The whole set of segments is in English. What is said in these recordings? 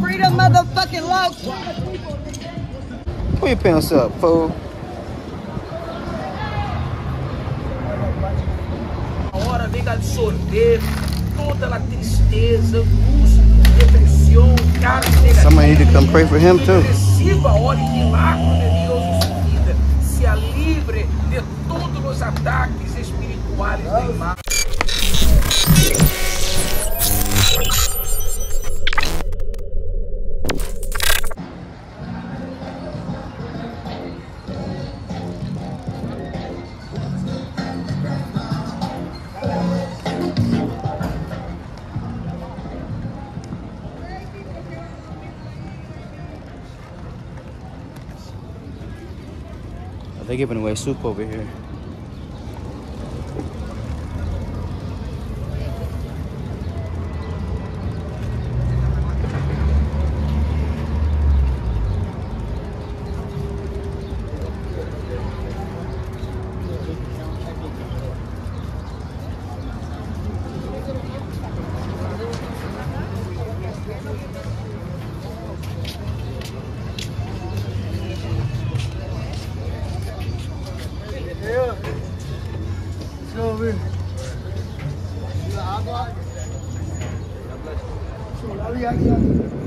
Freedom motherfucking love. Pull your pants up, fool. A hora vem absorver toda a tristeza, angústia, depressão, carga negativa. Somebody need to come pray for him too. Receba a hora e milagre de Deus em sua vida. Se livre de todos os ataques espirituais do mal. They're giving away soup over here. Abi gel gel.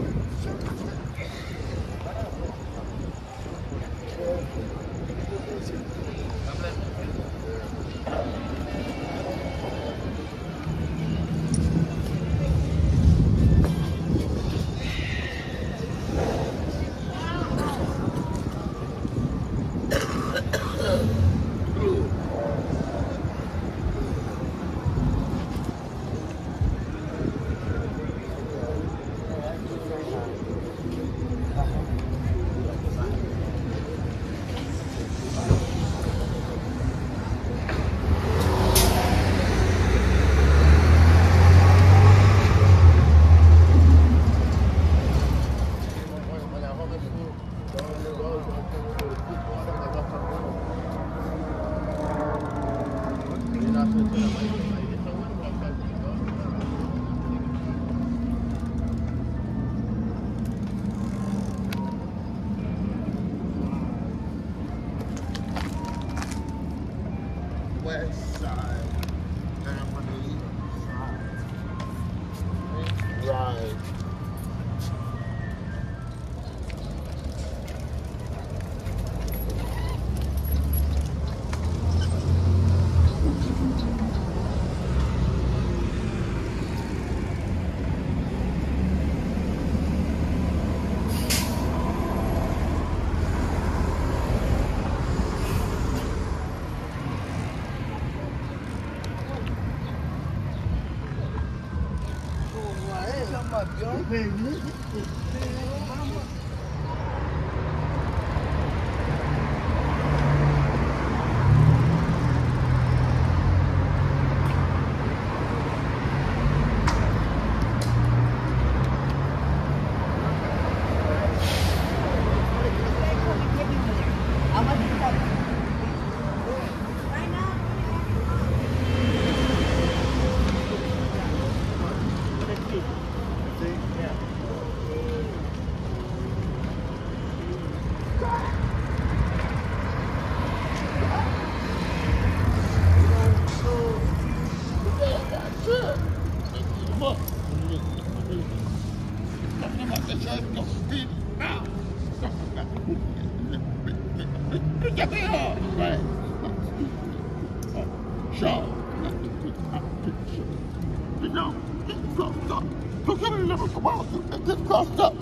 Yok.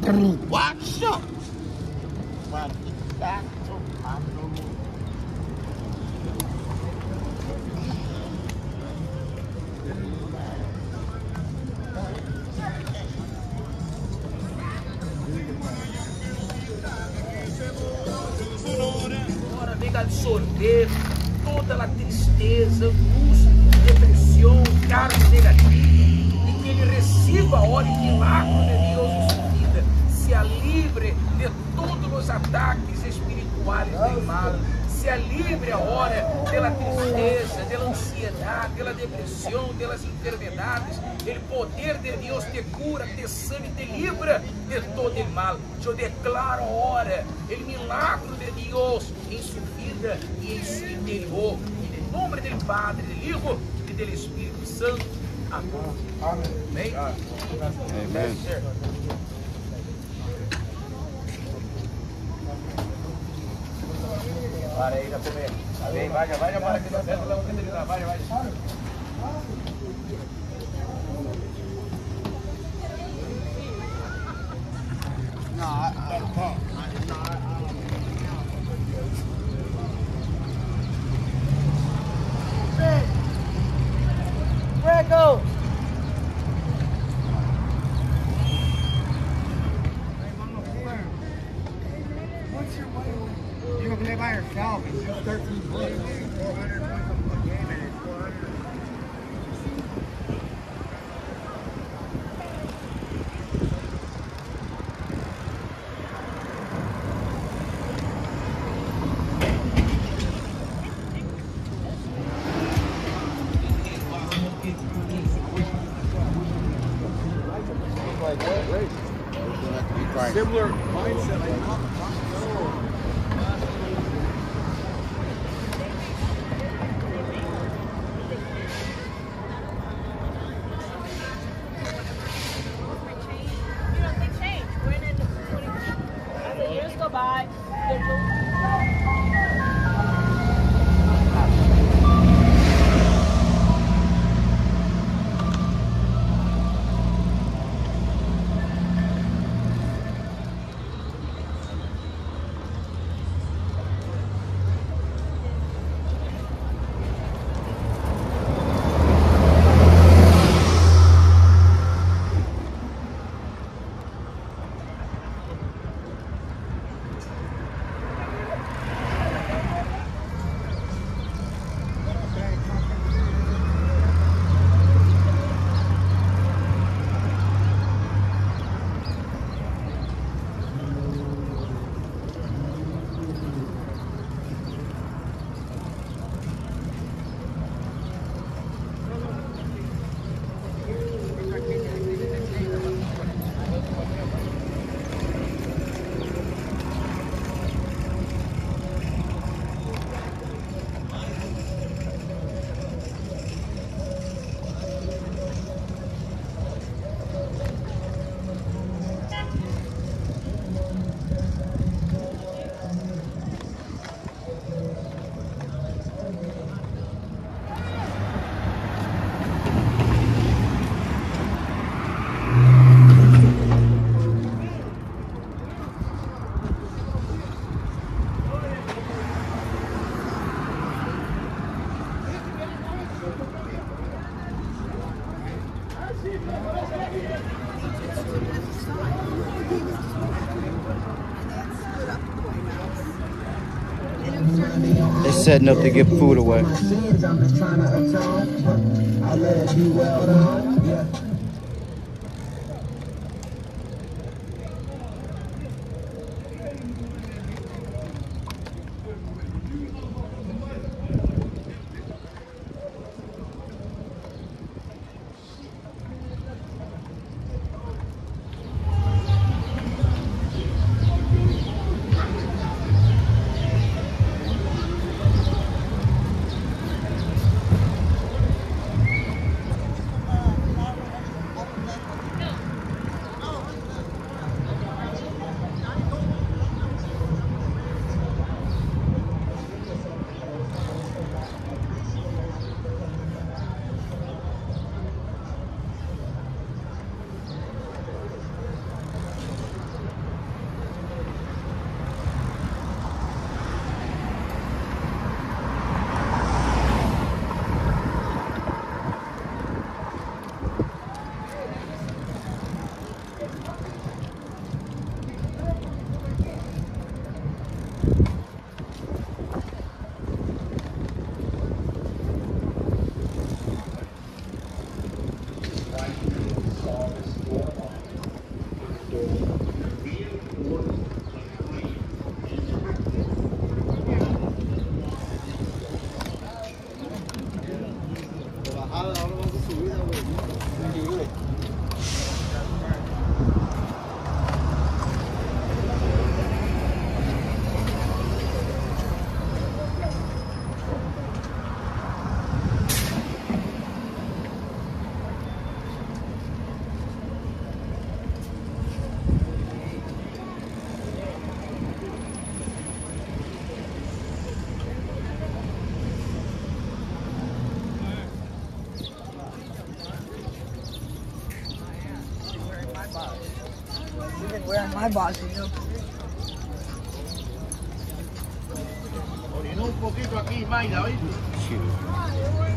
Watch up. pela tristeza, pela ansiedade, pela depressão, pelas enfermedades. El poder de Deus te cura, te sane, e te livra de todo mal. Eu declaro agora, o milagro de Deus em sua vida e em seu interior. Em nome do Padre, do Filho e do Espírito Santo. Amém. Amém. Amém. Amém. Para aí, já comer. Tá bem, vai, já vai, já para aqui da tela, vamos tentar, vai, vai. Não, They're setting up to give food away. You know. Orinó un poquito aquí, Mayra, ¿oíste?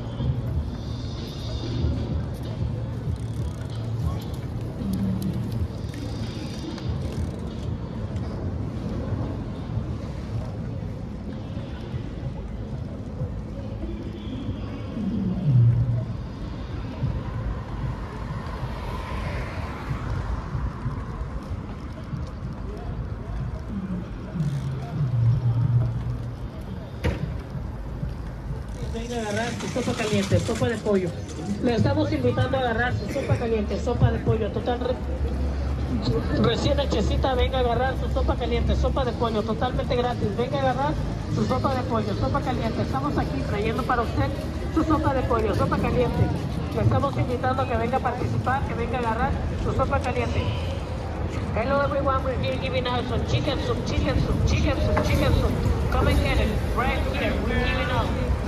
sopa caliente, sopa de pollo. Le estamos invitando a agarrar su sopa caliente, sopa de pollo, total re- recién hechecita, venga a agarrar su sopa caliente, sopa de pollo, totalmente gratis. Venga a agarrar su sopa de pollo, sopa caliente. Estamos aquí trayendo para usted su sopa de pollo, sopa caliente. Le estamos invitando a que venga a participar, que venga a agarrar su sopa caliente. Hello everyone, we're here giving out some chicken soup, chicken soup, chicken soup, chicken soup. Come and get it, right here. We're giving out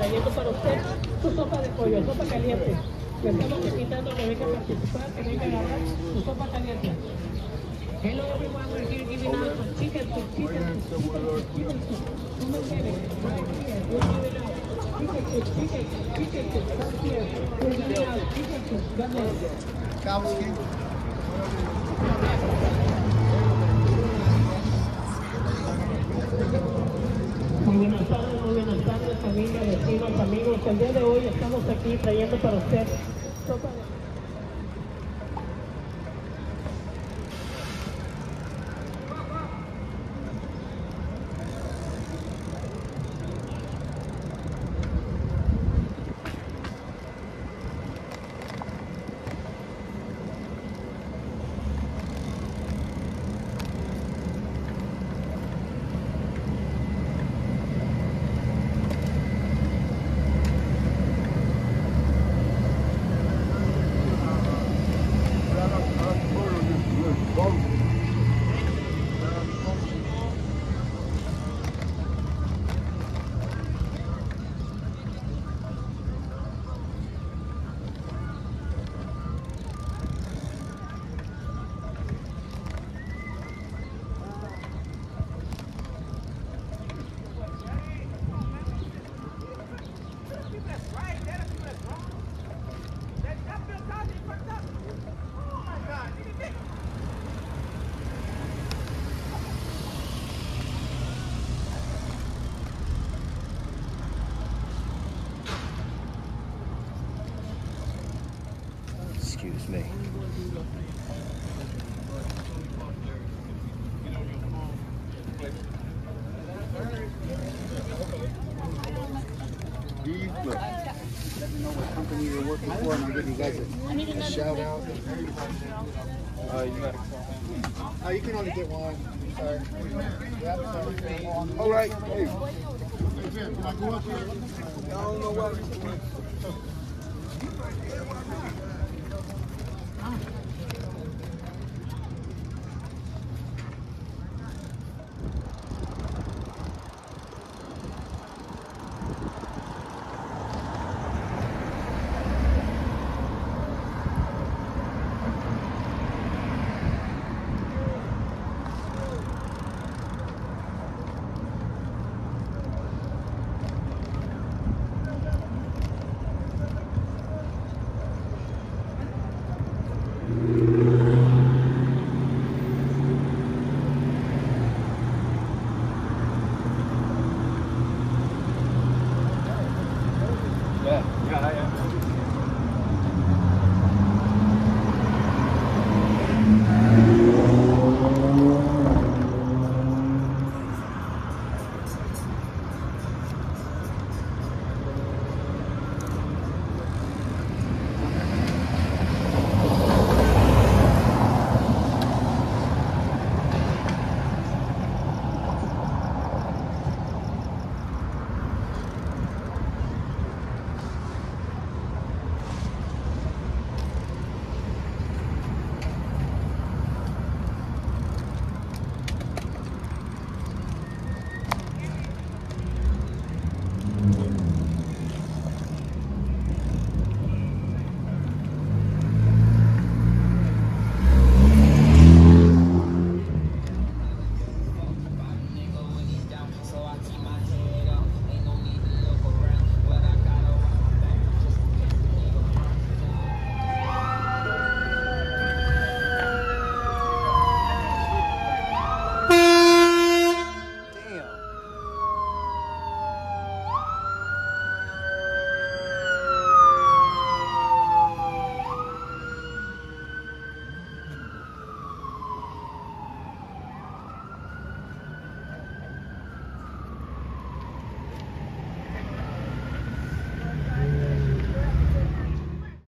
trayendo para usted su sopa de pollo, sopa caliente. Le estamos invitando a que venga a participar, que venga a agarrar su sopa caliente. Hello everyone, we're here giving out some chicken soup, chicken soup, chicken soup, chicken right here. We're giving out chicken chicken chicken. Come here. We're giving out chicken. Come on. Kowski. Muy buenas tardes, muy buenas tardes, familia, vecinos, amigos. El día de hoy estamos aquí trayendo para usted sopa de... Me know what company you're working for, and I'll a, shout out. Uh, Uh, you can only get one. Sorry. All right. Hey? I don't know what.